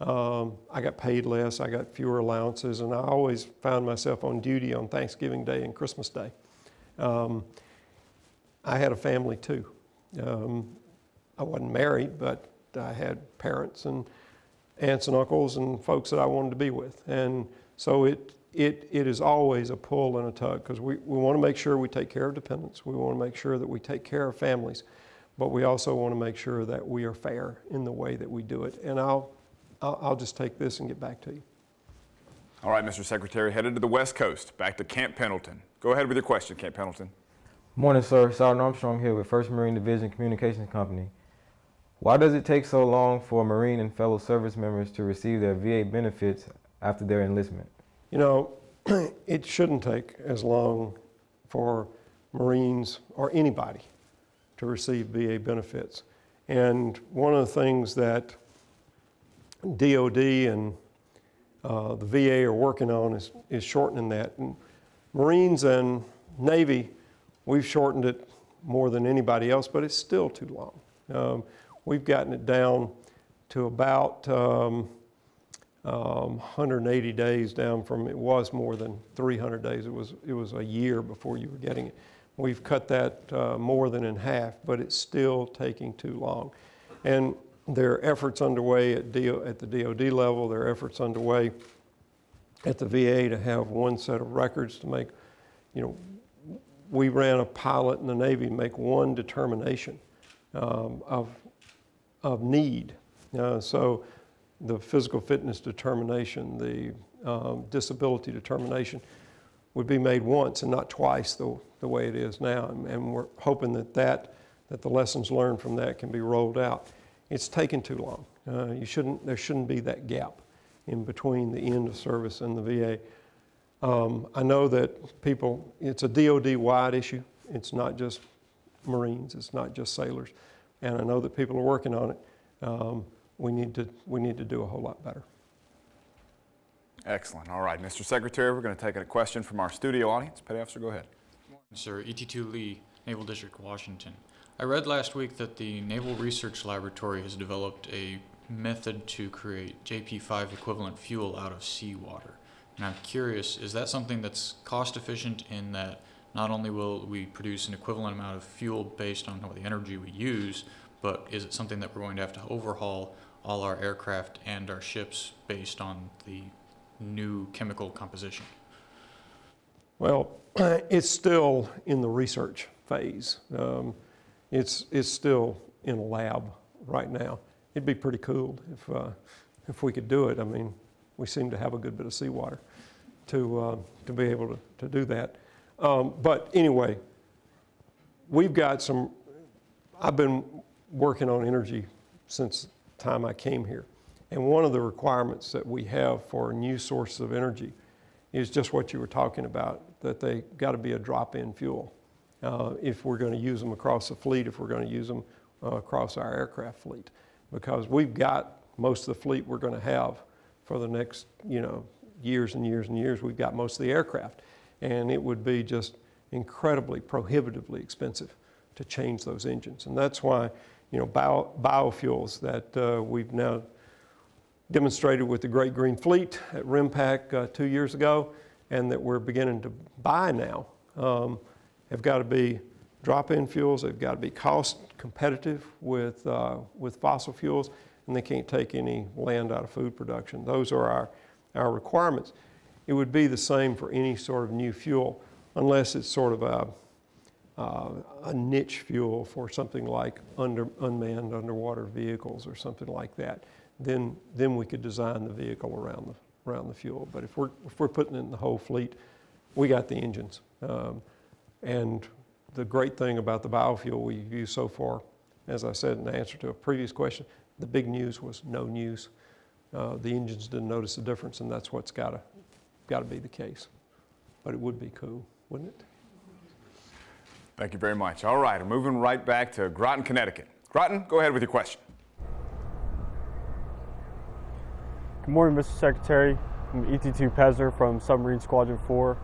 Um, I got paid less, I got fewer allowances, and I always found myself on duty on Thanksgiving Day and Christmas Day. Um, I had a family too. Um, I wasn't married, but I had parents, and aunts and uncles and folks that I wanted to be with. And so it, it, it is always a pull and a tug because we, we want to make sure we take care of dependents. We want to make sure that we take care of families, but we also want to make sure that we are fair in the way that we do it. And I'll, I'll, I'll just take this and get back to you. All right, Mr. Secretary, headed to the West Coast, back to Camp Pendleton. Go ahead with your question, Camp Pendleton. Morning, sir. Sergeant Armstrong here with 1st Marine Division Communications Company. Why does it take so long for Marine and fellow service members to receive their VA benefits after their enlistment? You know, it shouldn't take as long for Marines or anybody to receive VA benefits. And one of the things that DOD and uh, the VA are working on is, is shortening that. And Marines and Navy, we've shortened it more than anybody else, but it's still too long. Um, we've gotten it down to about um, um, 180 days down from it was more than 300 days. It was, it was a year before you were getting it. We've cut that uh, more than in half, but it's still taking too long. And there are efforts underway at, DO, at the DOD level, there are efforts underway at the VA to have one set of records to make, you know, we ran a pilot in the Navy make one determination um, of, of need. Uh, so the physical fitness determination, the um, disability determination would be made once and not twice the, the way it is now. And, and we're hoping that, that, that the lessons learned from that can be rolled out. It's taken too long. Uh, you shouldn't, there shouldn't be that gap in between the end of service and the VA. Um, I know that people, it's a DOD-wide issue. It's not just Marines, it's not just sailors. And I know that people are working on it. Um, we, need to, we need to do a whole lot better. Excellent. All right, Mr. Secretary, we're going to take a question from our studio audience. Petty Officer, go ahead. Sir, ET2 Lee, Naval District, Washington. I read last week that the Naval Research Laboratory has developed a method to create JP5 equivalent fuel out of seawater. And I'm curious, is that something that's cost efficient in that not only will we produce an equivalent amount of fuel based on the energy we use, but is it something that we're going to have to overhaul all our aircraft and our ships based on the new chemical composition? Well, it's still in the research phase. Um, it's, it's still in a lab right now. It'd be pretty cool if, uh, if we could do it. I mean, we seem to have a good bit of seawater to, uh, to be able to, to do that. Um, but anyway, we've got some, I've been working on energy since the time I came here. And one of the requirements that we have for new sources of energy is just what you were talking about, that they got to be a drop-in fuel uh, if we're going to use them across the fleet, if we're going to use them uh, across our aircraft fleet. Because we've got most of the fleet we're going to have for the next, you know, years and years and years. We've got most of the aircraft. And it would be just incredibly, prohibitively expensive to change those engines. And that's why, you know, bio, biofuels that uh, we've now demonstrated with the Great Green Fleet at RIMPAC uh, two years ago, and that we're beginning to buy now, um, have got to be drop-in fuels. They've got to be cost competitive with, uh, with fossil fuels, and they can't take any land out of food production. Those are our, our requirements. It would be the same for any sort of new fuel, unless it's sort of a, uh, a niche fuel for something like under, unmanned underwater vehicles or something like that. Then, then we could design the vehicle around the, around the fuel. But if we're, if we're putting in the whole fleet, we got the engines. Um, and the great thing about the biofuel we've used so far, as I said in answer to a previous question, the big news was no news. Uh, the engines didn't notice the difference, and that's what's got to got to be the case. But it would be cool, wouldn't it? Thank you very much. All right, we're moving right back to Groton, Connecticut. Groton, go ahead with your question. Good morning, Mr. Secretary. I'm ET2 Pezzer from Submarine Squadron 4.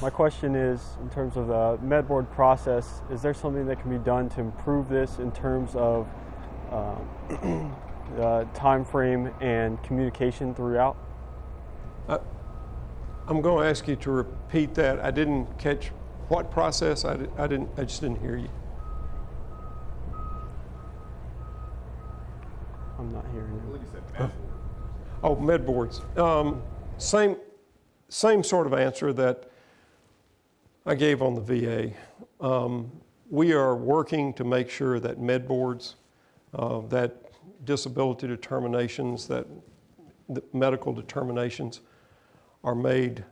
My question is, in terms of the MedBoard process, is there something that can be done to improve this in terms of uh, uh, time frame and communication throughout? Uh, I'm going to ask you to repeat that. I didn't catch what process. I, I didn't. I just didn't hear you. I'm not hearing you. Oh, med boards. Um, same, same sort of answer that I gave on the VA. Um, we are working to make sure that med boards, uh, that disability determinations, that medical determinations are made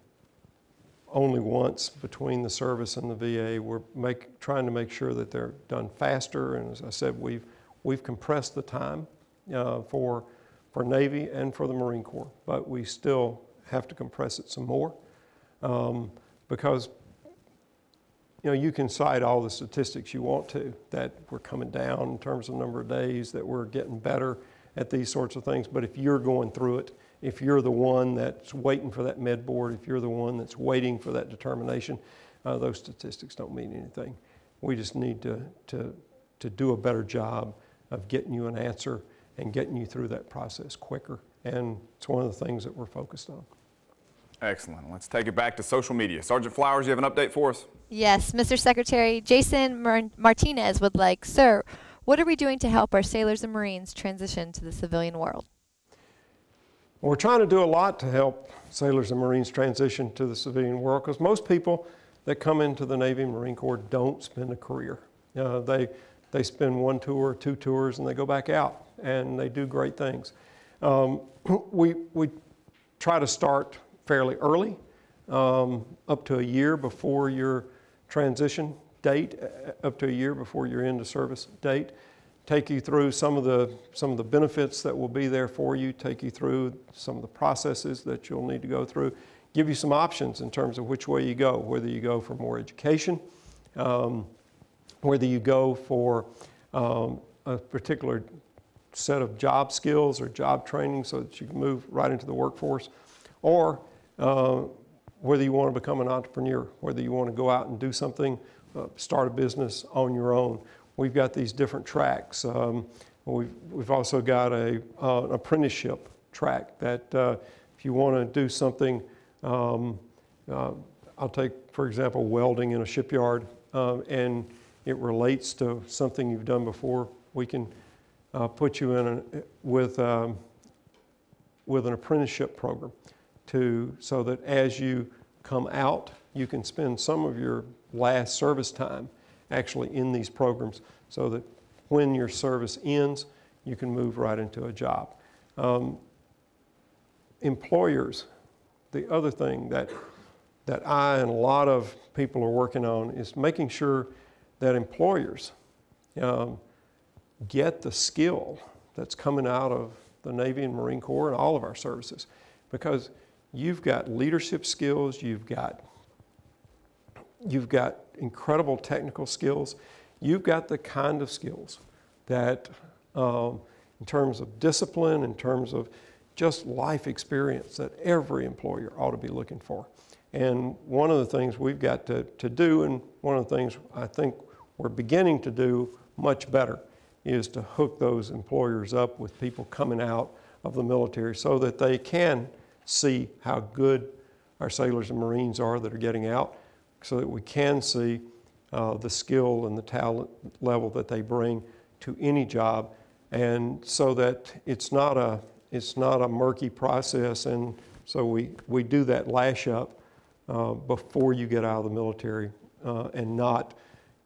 only once between the service and the VA. We're make, trying to make sure that they're done faster, and as I said, we've, we've compressed the time uh, for, for Navy and for the Marine Corps, but we still have to compress it some more um, because you know, you can cite all the statistics you want to that we're coming down in terms of number of days, that we're getting better at these sorts of things. But if you're going through it, if you're the one that's waiting for that med board, if you're the one that's waiting for that determination, uh, those statistics don't mean anything. We just need to, to, to do a better job of getting you an answer and getting you through that process quicker. And it's one of the things that we're focused on. Excellent. Let's take it back to social media. Sergeant Flowers, you have an update for us? Yes, Mr. Secretary, Jason Mar Martinez would like, Sir, what are we doing to help our sailors and Marines transition to the civilian world? We're trying to do a lot to help sailors and Marines transition to the civilian world because most people that come into the Navy and Marine Corps don't spend a career. Uh, they, they spend one tour, two tours, and they go back out and they do great things. Um, we, we try to start fairly early, um, up to a year before your transition date, uh, up to a year before your end of service date. Take you through some of the some of the benefits that will be there for you. Take you through some of the processes that you'll need to go through. Give you some options in terms of which way you go. Whether you go for more education, um, whether you go for um, a particular set of job skills or job training so that you can move right into the workforce, or uh, whether you want to become an entrepreneur, whether you want to go out and do something, uh, start a business on your own. We've got these different tracks. Um, we've, we've also got a, uh, an apprenticeship track that uh, if you want to do something, um, uh, I'll take, for example, welding in a shipyard, um, and it relates to something you've done before, we can uh, put you in a, with, um, with an apprenticeship program to, so that as you come out, you can spend some of your last service time actually in these programs so that when your service ends, you can move right into a job. Um, employers, the other thing that, that I and a lot of people are working on is making sure that employers um, get the skill that's coming out of the Navy and Marine Corps and all of our services. Because You've got leadership skills, you've got, you've got incredible technical skills, you've got the kind of skills that, um, in terms of discipline, in terms of just life experience, that every employer ought to be looking for. And one of the things we've got to, to do, and one of the things I think we're beginning to do much better, is to hook those employers up with people coming out of the military so that they can see how good our sailors and Marines are that are getting out so that we can see uh, the skill and the talent level that they bring to any job. And so that it's not a, it's not a murky process and so we, we do that lash up uh, before you get out of the military uh, and not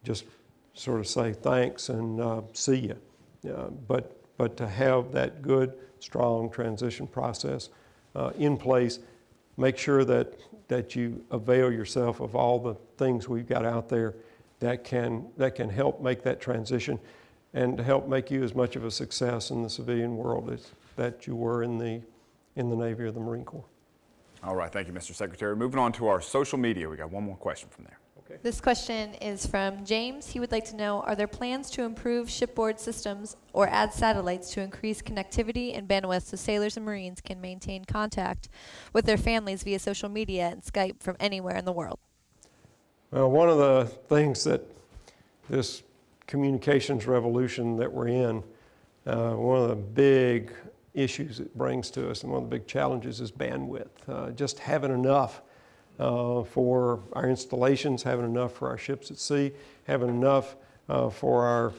just sort of say thanks and uh, see you. Uh, but, but to have that good, strong transition process uh, in place. Make sure that, that you avail yourself of all the things we've got out there that can, that can help make that transition and to help make you as much of a success in the civilian world as that you were in the, in the Navy or the Marine Corps. All right, thank you, Mr. Secretary. Moving on to our social media, we got one more question from there. Okay. This question is from James. He would like to know, are there plans to improve shipboard systems or add satellites to increase connectivity and bandwidth so sailors and Marines can maintain contact with their families via social media and Skype from anywhere in the world? Well, one of the things that this communications revolution that we're in, uh, one of the big issues it brings to us and one of the big challenges is bandwidth. Uh, just having enough uh, for our installations, having enough for our ships at sea, having enough uh, for our,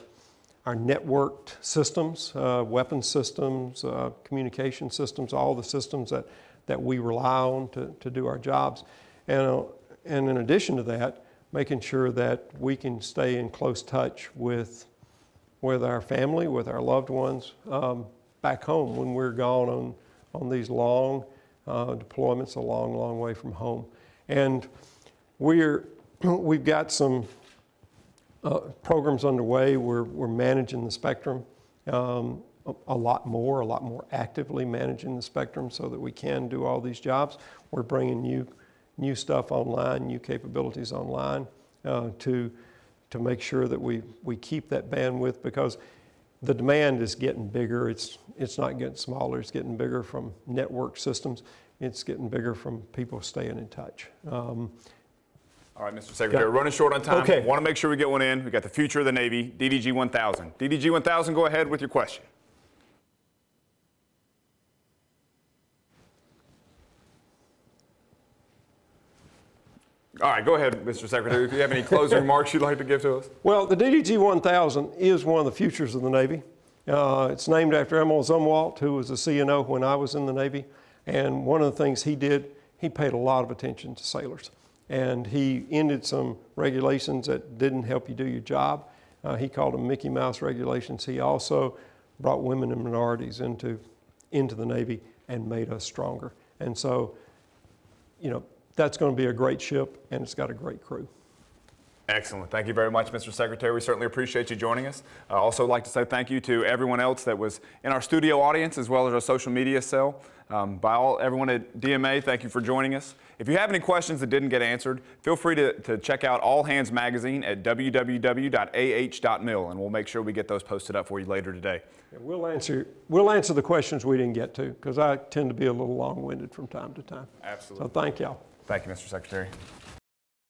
our networked systems, uh, weapon systems, uh, communication systems, all the systems that, that we rely on to, to do our jobs. And, uh, and in addition to that, making sure that we can stay in close touch with, with our family, with our loved ones um, back home when we're gone on, on these long uh, deployments a long, long way from home. And we're, we've got some uh, programs underway. We're, we're managing the spectrum um, a, a, lot more, a lot more actively managing the spectrum so that we can do all these jobs. We're bringing new, new stuff online, new capabilities online uh, to, to make sure that we, we keep that bandwidth because the demand is getting bigger. It's, it's not getting smaller. It's getting bigger from network systems. It's getting bigger from people staying in touch. Um, all right, Mr. Secretary, running short on time. Okay. Want to make sure we get one in. We got the future of the Navy, DDG 1000. DDG 1000, go ahead with your question. All right, go ahead, Mr. Secretary. If you have any closing remarks you'd like to give to us. Well, the DDG 1000 is one of the futures of the Navy. Uh, it's named after Admiral Zumwalt, who was a CNO when I was in the Navy. And one of the things he did, he paid a lot of attention to sailors and he ended some regulations that didn't help you do your job. Uh, he called them Mickey Mouse regulations. He also brought women and minorities into, into the Navy and made us stronger. And so, you know, that's going to be a great ship and it's got a great crew. Excellent. Thank you very much, Mr. Secretary. We certainly appreciate you joining us. I also like to say thank you to everyone else that was in our studio audience as well as our social media cell. Um, by all, everyone at DMA, thank you for joining us. If you have any questions that didn't get answered, feel free to, to check out All Hands Magazine at www.ah.mil, and we'll make sure we get those posted up for you later today. we'll answer, we'll answer the questions we didn't get to, because I tend to be a little long-winded from time to time. Absolutely. So thank y'all. Thank you, Mr. Secretary.